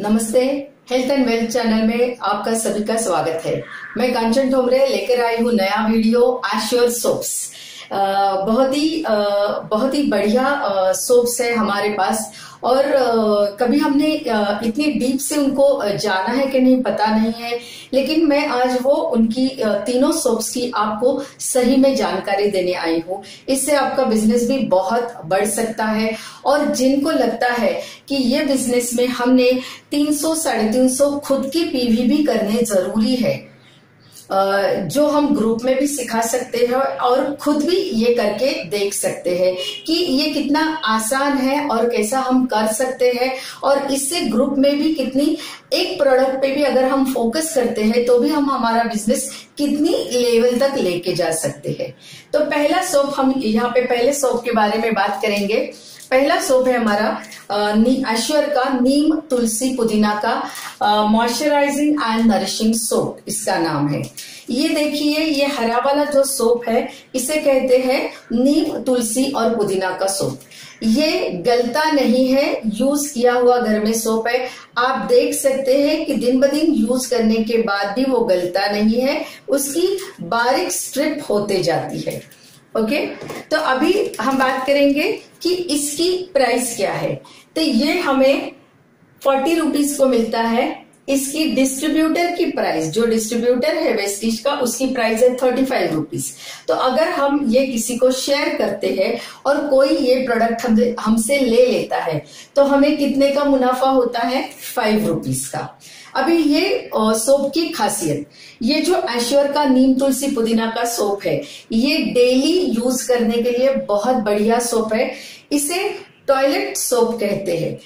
नमस्ते health and wealth channel में आपका सभी का स्वागत है। मैं कंचन ठोमरे लेकर आई हूँ नया वीडियो एश्योर सोप्स बहुत ही बहुत ही बढ़िया सोप्स है हमारे पास। और कभी हमने इतनी डीप से उनको जाना है कि नहीं पता नहीं है, लेकिन मैं आज वो उनकी तीनों सोप्स की आपको सही में जानकारी देने आई हूँ। इससे आपका बिज़नेस भी बहुत बढ़ सकता है। और जिनको लगता है कि ये बिज़नेस में हमने 300 साढ़े तीन सौ खुद की पीवी भी करने ज़रूरी है जो हम ग्रुप में भी सिखा सकते हैं और खुद भी ये करके देख सकते हैं कि ये कितना आसान है और कैसा हम कर सकते हैं और इससे ग्रुप में भी कितनी, एक प्रोडक्ट पे भी अगर हम फोकस करते हैं तो भी हम हमारा बिज़नेस कितनी लेवल तक लेके जा सकते हैं। तो पहला सोप हम यहाँ पे पहले सोप के बारे में बात करेंगे। पहला सोप है हमारा अश्वर का नीम तुलसी पुदीना का। मॉइस्चराइजिंग एंड नरिशिंग सोप इसका नाम है। ये देखिए, ये हरा वाला जो सोप है, इसे कहते हैं नीम, तुलसी और पुदीना का सोप ये गलता नहीं है यूज़ किया हुआ घर में सोप है। आप देख सकते हैं कि दिन ब दिन यूज़ करने के बाद भी वो गलता नहीं है। उसकी बारीक स्ट्रिप होते जाती है। ओके तो अभी हम बात करेंगे कि इसकी प्राइस क्या है। तो ये हमें फोर्टी रुपीज़ को मिलता है। इसकी डिस्ट्रीब्यूटर की प्राइस जो डिस्ट्रीब्यूटर है वेस्टिज का, उसकी प्राइस है थर्टी फाइव रुपीज़ तो अगर हम ये किसी को शेयर करते हैं और कोई ये प्रोडक्ट हम हमसे ले लेता है तो हमें कितने का मुनाफा होता है? फाइव रुपीज़ का। अभी ये सोप की खासियत, ये जो ऐश्वर का नीम तुलसी पुदीना का सोप है, ये डेली यूज़ करने के लिए बहुत बढ़िया सोप है। इसे टॉयलेट सोप कहते हैं।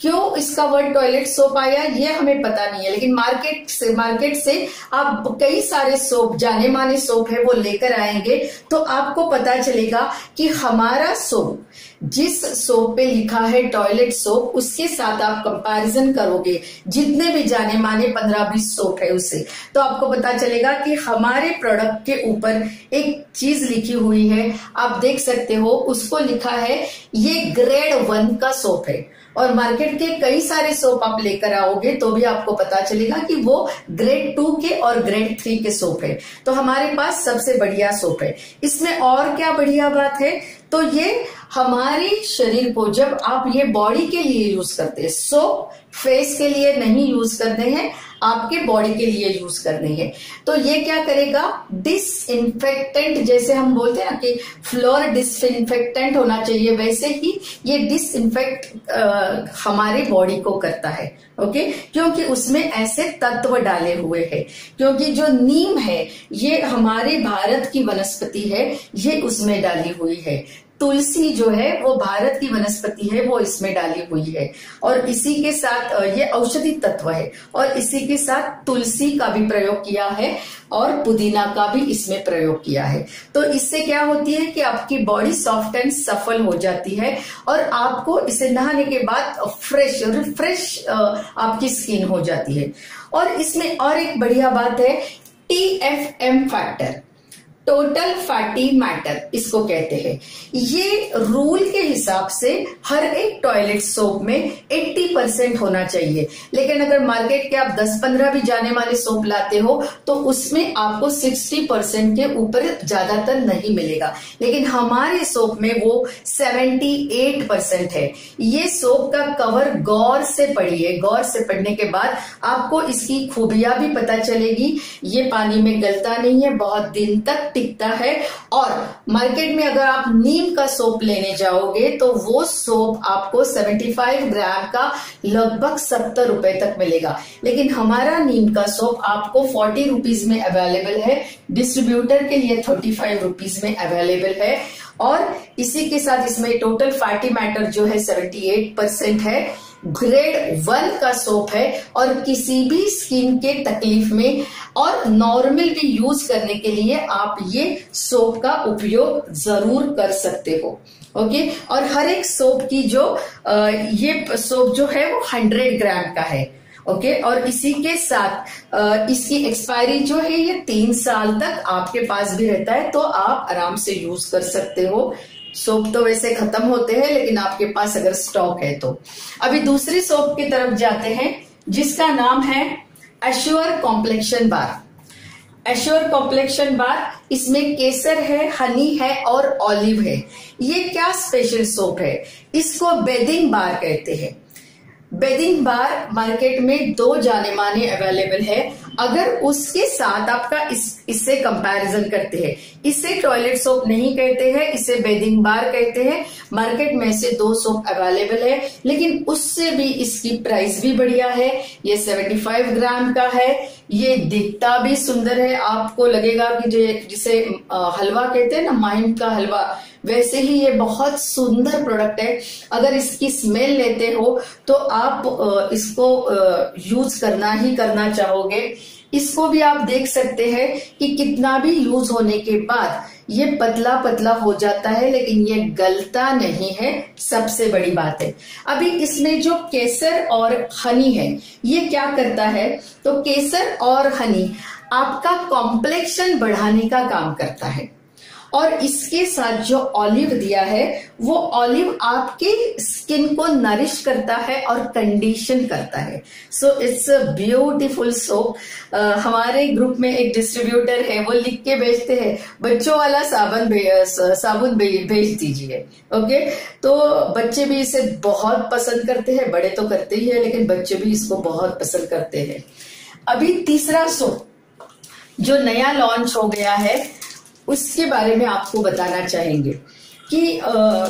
क्यों इसका वर्ड टॉयलेट सोप आया, ये हमें पता नहीं है। लेकिन मार्केट से मार्केट से आप कई सारे सोप जाने माने सोप है, वो लेकर आएँगे तो आपको पता चलेगा कि हमारा सोप जिस सोप पे लिखा है टॉयलेट सोप उसके साथ आप कंपैरिजन करोगे। जितने भी जाने माने पंद्रह बीस सोप है उससे। तो आपको पता चलेगा कि हमारे प्रोडक्ट के ऊपर एक चीज़ लिखी हुई है। आप देख सकते हो, उसको लिखा है, ये ग्रेड वन का सोप है। और मार्केट के कई सारे सोप आप लेकर आओगे तो भी आपको पता चलेगा कि वो ग्रेड टू के और ग्रेड थ्री के सोप है। तो हमारे पास सबसे बढ़िया सोप है। इसमें और क्या बढ़िया बात है? तो ये हमारे शरीर को, जब आप ये बॉडी के लिए यूज़ करते हैं सोप फेस के लिए नहीं यूज़ करते हैं आपके बॉडी के लिए यूज़ करनी है। तो ये क्या करेगा? डिसइंफेक्टेंट जैसे हम बोलते हैं ना कि फ्लोर डिसइंफेक्टेंट होना चाहिए, वैसे ही ये डिसइंफेक्ट हमारे बॉडी को करता है। ओके क्योंकि उसमें ऐसे तत्व डाले हुए हैं। क्योंकि जो नीम है, ये हमारे भारत की वनस्पति है, ये उसमें डाली हुई है। तुलसी जो है, वो भारत की वनस्पति है, वो इसमें डाली हुई है। और इसी के साथ ये औषधि तत्व है। और इसी के साथ तुलसी का भी प्रयोग किया है और पुदीना का भी इसमें प्रयोग किया है। तो इससे क्या होती है कि आपकी बॉडी सॉफ्ट एंड सफल हो जाती है और आपको इसे नहाने के बाद फ्रेश, रिफ्रेश आपकी स्किन हो जाती है। और इसमें और एक बढ़िया बात है T F M factor total fatty matter इसको कहते हैं। ये रूल के हिसाब से हर एक टॉयलेट सोप में 80 परसेंट होना चाहिए। लेकिन अगर मार्केट के आप 10-15 भी जाने वाले सोप लाते हो तो उसमें आपको 60 परसेंट के ऊपर ज़्यादातर नहीं मिलेगा। लेकिन हमारे सोप में वो 78 परसेंट है। ये सोप का कवर गौर से पढ़िए। गौर से पढ़ने के बाद आपको इसकी खूबियाँ भी पता चलेगी। ये पानी में गलता नहीं है। बहुत दिन तक टिकता है। और मार्केट में अगर आप नीम का सोप लेने जाओगे तो वो सोप आपको 75 ग्राम का लगभग सत्तर रुपए तक मिलेगा। लेकिन हमारा नीम का सोप आपको फोर्टी रुपीज़ में अवेलेबल है। डिस्ट्रीब्यूटर के लिए थर्टी फाइव रुपीज़ में अवेलेबल है। और इसी के साथ इसमें टोटल फैटी मैटर जो है 78 परसेंट है। ग्रेड वन का सोप है और किसी भी स्किन के तकलीफ़ में और नॉर्मल भी यूज़ करने के लिए आप ये सोप का उपयोग ज़रूर कर सकते हो ओके और हर एक सोप की जो ये सोप जो है वो हंड्रेड ग्राम का है ओके okay, और इसी के साथ इसकी एक्सपायरी जो है ये तीन साल तक आपके पास भी रहता है तो आप आराम से यूज़ कर सकते हो। सोप तो वैसे खत्म होते हैं, लेकिन आपके पास अगर स्टॉक है तो। अभी दूसरी सोप की तरफ़ जाते हैं, जिसका नाम है assure complexion bar assure complexion bar इसमें केसर है, हनी है और ऑलिव है। ये क्या स्पेशल सोप है? इसको बेदिंग बार कहते हैं। बेदिंग बार मार्केट में दो जाने माने अवेलेबल है। अगर उसके साथ आपका इससे कंपैरिजन करते हैं। इसे टॉयलेट सोप नहीं कहते हैं इसे बेदिंग बार कहते हैं। मार्केट में से दो सोप अवेलेबल है, लेकिन उससे भी इसकी प्राइस भी बढ़िया है। ये 75 ग्राम का है। ये दिखता भी सुंदर है। आपको लगेगा कि जो, जिसे हलवा कहते हैं ना माइंड का हलवा, वैसे ही ये बहुत सुंदर प्रोडक्ट है। अगर इसकी स्मेल लेते हो तो आप इसको यूज़ करना ही करना चाहोगे। इसको भी आप देख सकते हैं कि कितना भी यूज़ होने के बाद ये पतला पतला हो जाता है, लेकिन ये गलता नहीं है, सबसे बड़ी बात है। अभी इसमें जो केसर और हनी है, ये क्या करता है? तो केसर और हनी आपका कॉम्प्लेक्शन बढ़ाने का काम करता है। और इसके साथ जो ऑलिव दिया है, वो ऑलिव आपके स्किन को नरिश करता है और कंडीशन करता है। So it's a beautiful soap हमारे ग्रुप में एक डिस्ट्रीब्यूटर है, वो लिख के भेजते हैं, बच्चों वाला साबुन साबुन भेज दीजिए। ओके तो बच्चे भी इसे बहुत पसंद करते हैं, बड़े तो करते ही है, लेकिन बच्चे भी इसको बहुत पसंद करते हैं। अभी तीसरा सोप जो नया लॉन्च हो गया है उसके बारे में आपको बताना चाहेंगे कि आ,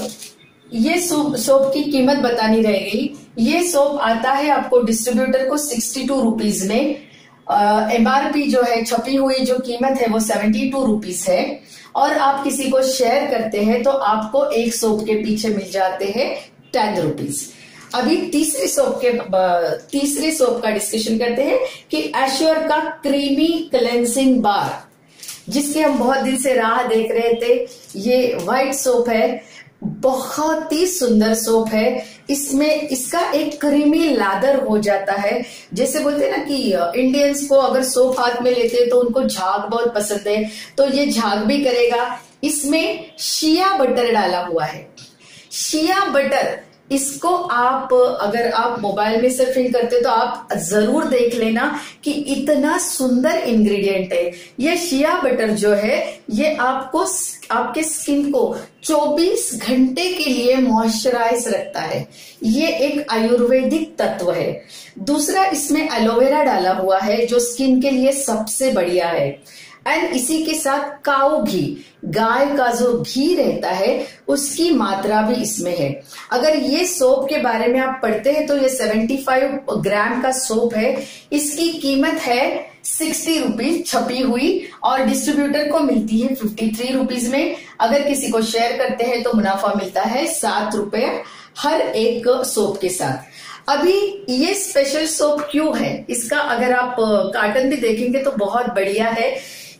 ये सोप सोप की कीमत बतानी रह गई ये सोप आता है आपको डिस्ट्रीब्यूटर को सिक्सटी टू रुपीज़ में। एमआरपी जो है छपी हुई जो कीमत है वो सेवेंटी टू रुपीज़ है। और आप किसी को शेयर करते हैं तो आपको एक सोप के पीछे मिल जाते हैं टेन रुपीज़ अभी तीसरे सोप के तीसरे सोप का डिस्कशन करते हैं कि एश्योर का क्रीमी क्लेंसिंग बार। जिसके हम बहुत दिन से राह देख रहे थे, ये व्हाइट सोप है, बहुत ही सुंदर सोप है। इसमें इसका एक क्रीमी लादर हो जाता है। जैसे बोलते हैं ना कि इंडियंस को अगर सोप हाथ में लेते हैं तो उनको झाग बहुत पसंद है। तो ये झाग भी करेगा। इसमें शिया बटर डाला हुआ है। शिया बटर इसको आप, अगर आप मोबाइल में सर्फिंग करते तो आप ज़रूर देख लेना कि इतना सुंदर इंग्रेडिएंट है। ये शिया बटर जो है, ये आपको आपके स्किन को 24 घंटे के लिए मॉइस्चराइज रखता है। ये एक आयुर्वेदिक तत्व है। दूसरा, इसमें एलोवेरा डाला हुआ है, जो स्किन के लिए सबसे बढ़िया है। एंड इसी के साथ काओ घी, गाय का जो घी रहता है, उसकी मात्रा भी इसमें है। अगर ये सोप के बारे में आप पढ़ते हैं तो ये 75 ग्राम का सोप है। इसकी कीमत है सिक्सटी रुपीज़ छपी हुई और डिस्ट्रीब्यूटर को मिलती है फिफ्टी थ्री रुपीज़ में। अगर किसी को शेयर करते हैं तो मुनाफा मिलता है सात रुपए हर एक सोप के साथ। अभी ये स्पेशल सोप क्यों है? इसका अगर आप कार्टन भी देखेंगे तो बहुत बढ़िया है।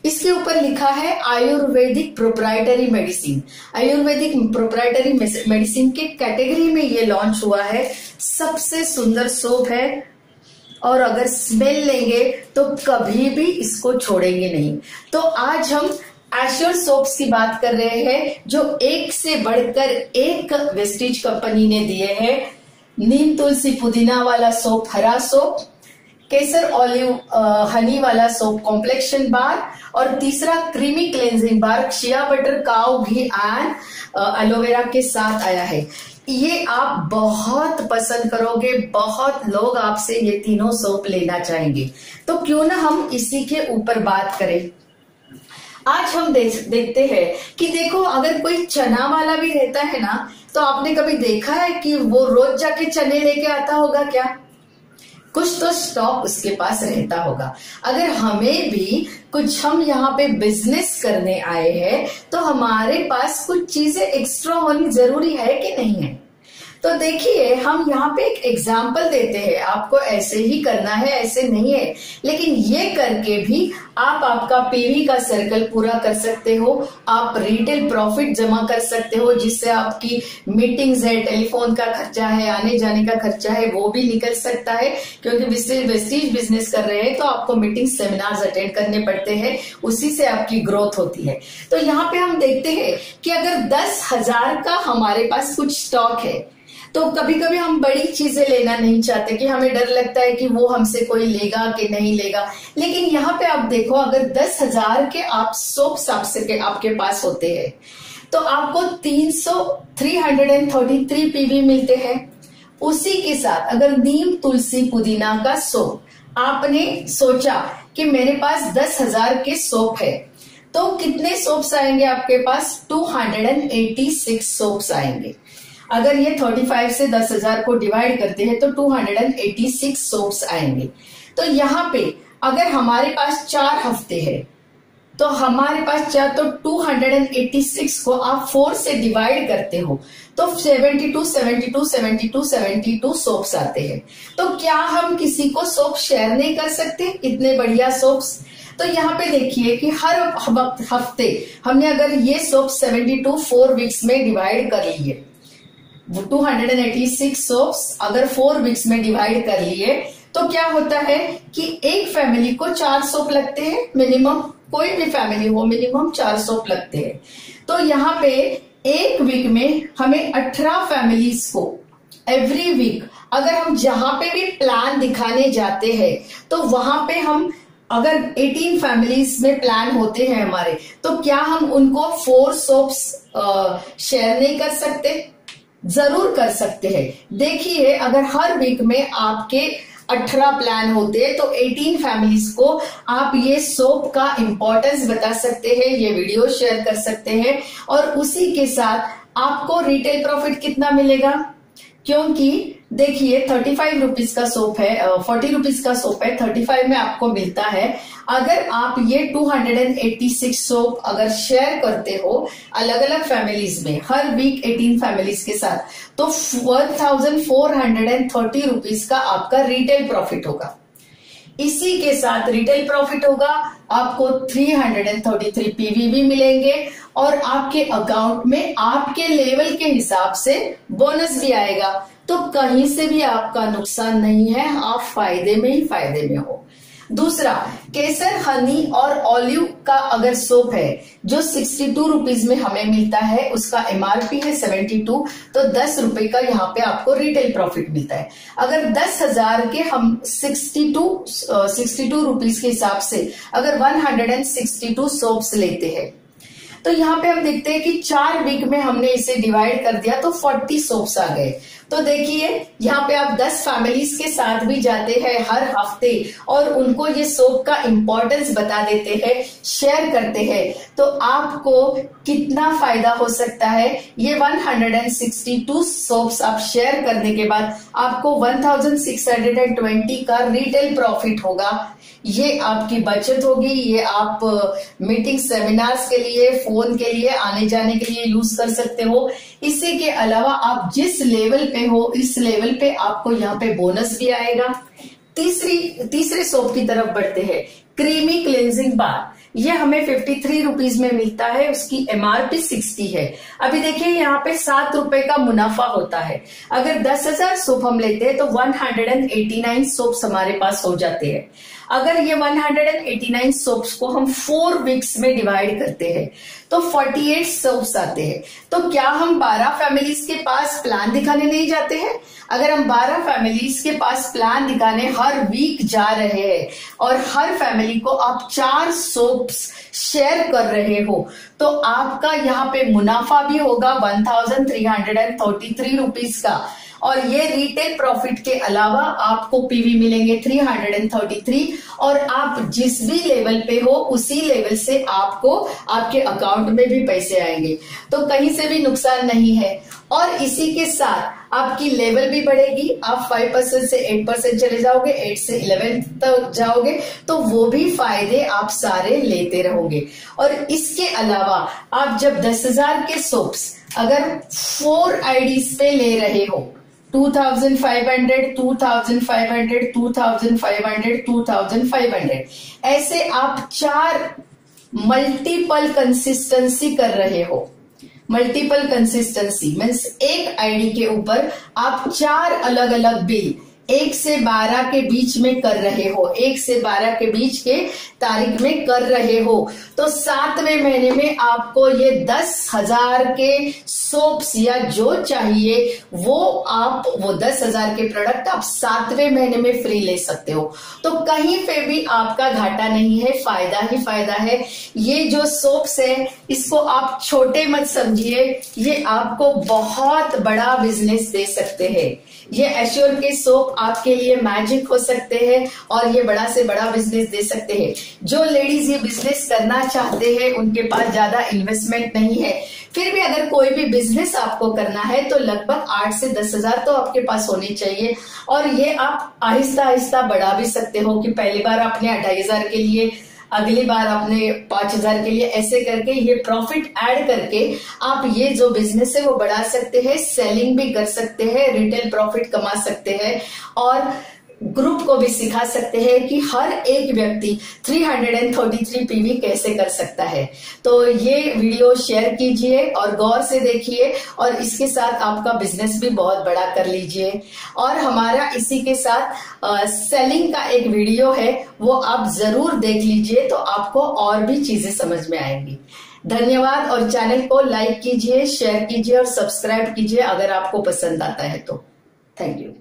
इसके ऊपर लिखा है Ayurvedic proprietary medicine Ayurvedic proprietary medicine के कैटेगरी में ये लॉन्च हुआ है। सबसे सुंदर सोप है। और अगर स्मेल लेंगे तो कभी भी इसको छोड़ेंगे नहीं। तो आज हम एश्योर सोप्स की बात कर रहे हैं, जो एक से बढ़कर एक वेस्टिज कंपनी ने दिए हैं। नीम, तुलसी, पुदीना वाला सोप हरा सोप केसर ऑलिव हनी वाला सोप कॉम्प्लेक्शन बार और तीसरा creamy cleansing bar shea butter cow ghee and aloe vera के साथ आया है। ये आप बहुत पसंद करोगे बहुत लोग आपसे ये तीनों सोप लेना चाहेंगे। तो क्यों ना हम इसी के ऊपर बात करें। आज हम दे, देखते हैं कि देखो अगर कोई चना वाला भी रहता है ना तो आपने कभी देखा है कि वो रोज जाके चने लेके आता होगा क्या? कुछ तो स्टॉक उसके पास रहता होगा। अगर हमें भी कुछ हम यहाँ पे बिज़नेस करने आए हैं तो हमारे पास कुछ चीज़ें एक्स्ट्रा होनी ज़रूरी है कि नहीं है? तो देखिए, हम यहाँ पे एक एग्ज़ाम्पल देते हैं। आपको ऐसे ही करना है, ऐसे नहीं है। लेकिन ये करके भी आप आपका पीवी का सर्कल पूरा कर सकते हो। आप रिटेल प्रॉफिट जमा कर सकते हो, जिससे आपकी मीटिंग्स है टेलीफोन का खर्चा है आने जाने का खर्चा है, वो भी निकल सकता है। क्योंकि वेस्टीज बिज़नेस कर रहे हैं तो आपको मीटिंग सेमिनार्स अटेंड करने पड़ते हैं। उसी से आपकी ग्रोथ होती है। तो यहाँ पे हम देखते हैं कि अगर दस हज़ार का हमारे पास कुछ स्टॉक है तो कभी कभी हम बड़ी चीज़ें लेना नहीं चाहते कि हमें डर लगता है कि वो हमसे कोई लेगा कि नहीं लेगा। लेकिन यहाँ पे आप देखो, अगर दस हज़ार के आप सोप्स आपसे के आपके पास होते हैं तो आपको तीन सौ three hundred and thirty three PV मिलते हैं। उसी के साथ अगर नीम तुलसी पुदीना का सोप आपने सोचा कि मेरे पास दस हज़ार के सोप है तो कितने सोप्स आएँगे आपके पास? Two hundred and eighty six soaps आएँगे। अगर ये 35 से दस हज़ार को डिवाइड करते हैं तो 286 सोप्स आएँगे। तो यहाँ पे अगर हमारे पास चार हफ़्ते है तो हमारे पास चार तो 286 को आप फोर से डिवाइड करते हो तो 72, 72, 72, 72 सोप्स आते हैं। तो क्या हम किसी को सोप शेयर नहीं कर सकते? इतने बढ़िया सोप्स तो यहाँ पे देखिए कि हर वक्त हफ़्ते हमने अगर ये सोप 72 फोर वीक्स में डिवाइड कर लिए 286 सोप्स अगर फोर वीक्स में डिवाइड कर लिए तो क्या होता है कि एक फैमिली को चार सोप लगते हैं मिनिमम कोई भी फैमिली हो मिनिमम चार सोप लगते हैं। तो यहाँ पे एक वीक में हमें अठारह फैमिलीज़ को एवरी वीक अगर हम जहाँ पे भी प्लान दिखाने जाते हैं तो वहाँ पे हम अगर 18 फैमिलीज़ में प्लान होते हैं हमारे तो क्या हम उनको फोर सोप्स शेयर नहीं कर सकते? ज़रूर कर सकते हैं। देखिए, अगर हर वीक में आपके 18 प्लान होते हैं तो 18 फैमिलीज़ को आप ये सोप का इम्पोर्टेंस बता सकते हैं, ये वीडियो शेयर कर सकते हैं और उसी के साथ आपको रिटेल प्रॉफिट कितना मिलेगा? क्योंकि देखिए थर्टी फाइव रुपीज़ का सोप है फोर्टी रुपीज़ का सोप है थर्टी फाइव में आपको मिलता है। अगर आप ये two hundred and eighty six soap अगर शेयर करते हो अलग अलग फैमिलीज़ में, हर वीक एटीन फैमिलीज़ के साथ तो one thousand four hundred and thirty rupees का आपका रिटेल प्रॉफिट होगा। इसी के साथ रिटेल प्रॉफिट होगा, आपको 333 पीवी भी मिलेंगे और आपके अकाउंट में आपके लेवल के हिसाब से बोनस भी आएगा। तो कहीं से भी आपका नुकसान नहीं है, आप फ़ायदे में ही फ़ायदे में हो। दूसरा, केसर, हनी और ऑलिव का अगर सोप है, जो सिक्सटी टू रुपीज़ में हमें मिलता है, उसका एमआरपी है सेवेंटी टू तो दस रुपए का यहाँ पे आपको रिटेल प्रॉफिट मिलता है। अगर दस हज़ार के हम sixty two sixty two rupees के हिसाब से अगर one hundred and sixty two soaps लेते हैं तो यहाँ पे हम देखते हैं कि चार वीक में हमने इसे डिवाइड कर दिया तो फोर्टी सोप्स आ गए। तो देखिए, यहाँ पे आप 10 फैमिलीज़ के साथ भी जाते हैं हर हफ़्ते और उनको ये सोप का इम्पोर्टेंस बता देते हैं शेयर करते हैं। तो आपको कितना फ़ायदा हो सकता है? ये 162 सोप्स आप शेयर करने के बाद आपको 1620 का रिटेल प्रॉफिट होगा। ये आपकी बचत होगी, ये आप मीटिंग सेमिनार्स के लिए फ़ोन के लिए, आने जाने के लिए यूज़ कर सकते हो। इसी के अलावा आप जिस लेवल पे हो, इस लेवल पे आपको यहाँ पे बोनस भी आएगा। तीसरी, तीसरे सोप की तरफ़ बढ़ते हैं। क्रीमी क्लिनजिंग बार ये हमें फिफ्टी थ्री रुपीज़ में मिलता है, उसकी एमआरपी सिक्सटी है। अभी देखिए, यहाँ पे सात रुपए का मुनाफा होता है। अगर दस हज़ार सोप हम लेते हैं तो one hundred and eighty nine soaps हमारे पास हो जाते हैं। अगर ये 189 सोप्स को हम फोर वीक्स में डिवाइड करते हैं तो 48 सोप्स आते हैं। तो क्या हम 12 फैमिलीज़ के पास प्लान दिखाने नहीं जाते हैं? अगर हम 12 फैमिलीज़ के पास प्लान दिखाने हर वीक जा रहे हैं और हर फैमिली को आप चार सोप्स शेयर कर रहे हो तो आपका यहाँ पे मुनाफा भी होगा one thousand three hundred and three का। और ये रिटेल प्रॉफिट के अलावा आपको पीवी मिलेंगे 333 और आप जिस भी लेवल पे हो, उसी लेवल से आपको आपके अकाउंट में भी पैसे आएँगे। तो कहीं से भी नुकसान नहीं है। और इसी के साथ आपकी लेवल भी बढ़ेगी। आप फाइव परसेंट से एट परसेंट चले जाओगे एट से इलेवन तक जाओगे तो वो भी फ़ायदे आप सारे लेते रहोगे। और इसके अलावा आप जब दस हज़ार के सोप्स अगर फोर आईडीज पे ले रहे हो 2500, 2500, 2500, 2500 ऐसे आप चार मल्टीपल कंसिस्टेंसी कर रहे हो। मल्टीपल कंसिस्टेंसी मीन्स एक आईडी के ऊपर आप चार अलग अलग बिल एक से बारह के बीच में कर रहे हो, एक से बारह के बीच के तारीख में कर रहे हो। तो सातवें महीने में आपको ये दस हज़ार के सोप्स या जो चाहिए, वो आप, वो दस हज़ार के प्रोडक्ट आप सातवें महीने में फ्री ले सकते हो। तो कहीं पे भी आपका घाटा नहीं है, फ़ायदा ही फ़ायदा है। ये जो सोप्स है, इसको आप छोटे मत समझिए, ये आपको बहुत बड़ा बिज़नेस दे सकते हैं। ये एश्योर के सोप आपके लिए मैजिक हो सकते हैं और ये बड़ा से बड़ा बिज़नेस दे सकते हैं। जो लेडीज़ ये बिज़नेस करना चाहते हैं, उनके पास ज़्यादा इन्वेस्टमेंट नहीं है। फिर भी अगर कोई भी बिज़नेस आपको करना है तो लगभग आठ से दस हज़ार तो आपके पास होनी चाहिए। और ये आप आहिस्ता आहिस्ता बढ़ा भी सकते हो कि पहली बार आपने अढ़ाई हज़ार के लिए अगली बार आपने पाँच हज़ार के लिए ऐसे करके ये प्रॉफिट ऐड करके आप ये जो बिज़नेस है वो बढ़ा सकते हैं सेलिंग भी कर सकते हैं रिटेल प्रॉफिट कमा सकते हैं। और ग्रुप को भी सिखा सकते हैं कि हर एक व्यक्ति 333 पीवी कैसे कर सकता है। तो ये वीडियो शेयर कीजिए और गौर से देखिए और इसके साथ आपका बिज़नेस भी बहुत बड़ा कर लीजिए। और हमारा इसी के साथ आ, सेलिंग का एक वीडियो है वो आप ज़रूर देख लीजिए तो आपको और भी चीज़ें समझ में आएँगी। धन्यवाद और चैनल को लाइक कीजिए शेयर कीजिए और सब्सक्राइब कीजिए अगर आपको पसंद आता है तो। Thank you